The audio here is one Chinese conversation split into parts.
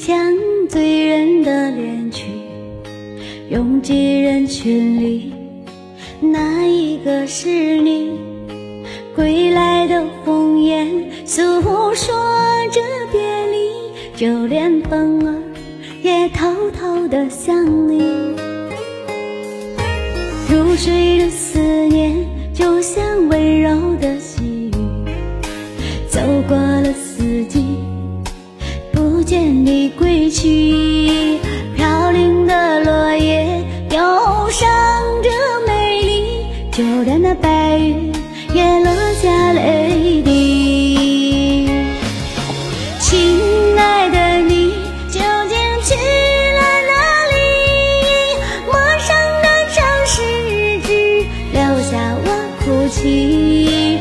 像醉人的恋曲，拥挤人群里，哪一个是你？归来的鸿雁诉说着别离，就连风儿也偷偷的想你。入睡的思念就像温柔的细雨，走过了四季，你归去。飘零的落叶忧伤着美丽，就连那白云也落下泪滴。亲爱的你究竟去了哪里？陌生的城市只留下我哭泣，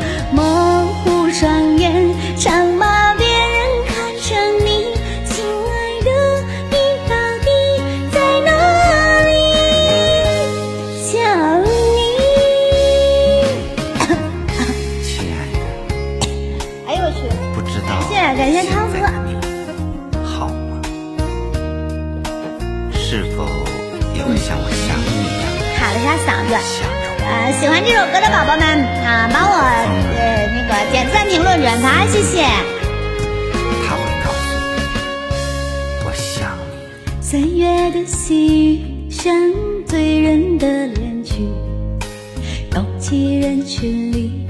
知道谢谢感谢汤哥好吗？是否也会像我想你一样卡了一下嗓子。想？呃，喜欢这首歌的宝宝们啊，帮我呃那个点赞、评论、转发，谢谢。他会告诉你，我想你。三月的细雨像醉人的恋曲，拥挤人群里，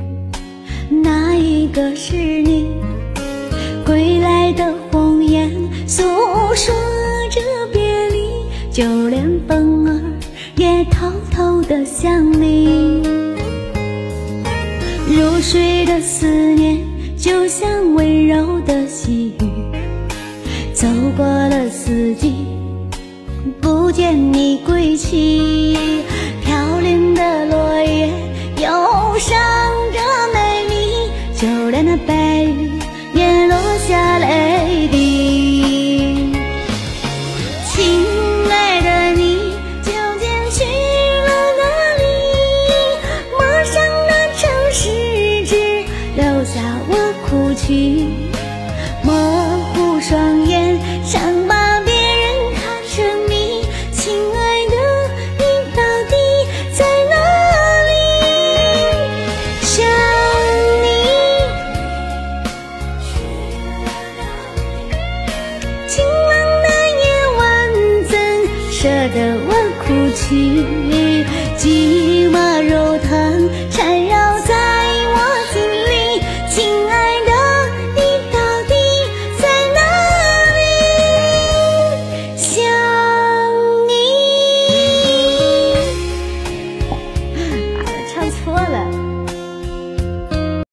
哪一个是你？归来的红颜诉说着别离，就连风儿也偷偷的想你。入睡的思念就像温柔的细雨，走过了四季，不见你归期。飘零的落叶忧伤着美丽，就连那白云也落下泪滴。亲爱的你究竟去了哪里？陌生的城市只留下我哭泣，的我哭泣？